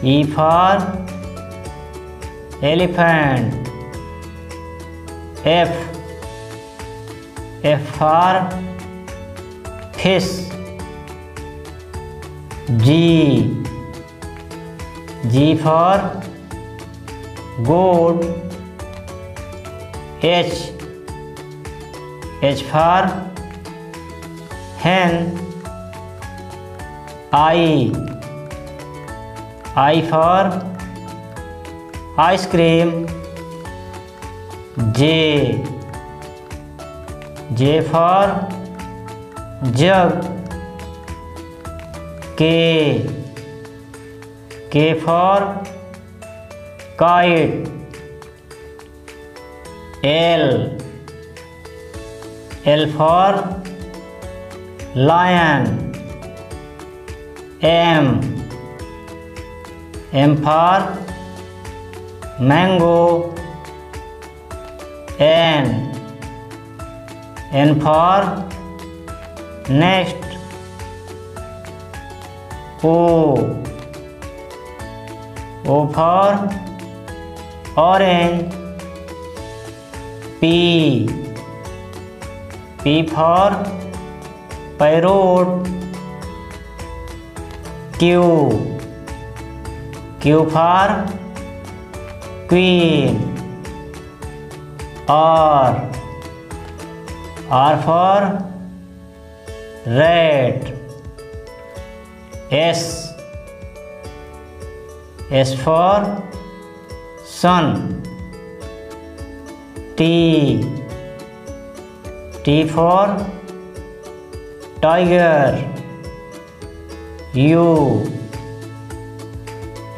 E for elephant. F F for fish. G G for goat. H H for hen. I I for ice cream, J for jug, K for kite, L for lion, M M for mango N N for next O O for orange P P for parrot Q Q for queen और R for red S S for sun T T for tiger U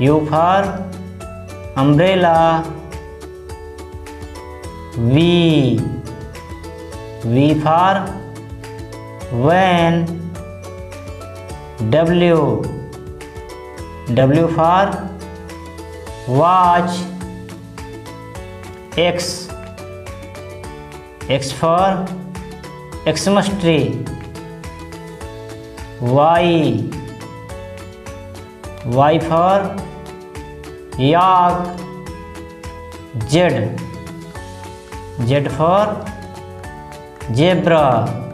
U for umbrella V V for van W W for watch X X for Xmas tree Y Y for yak Z Z for zebra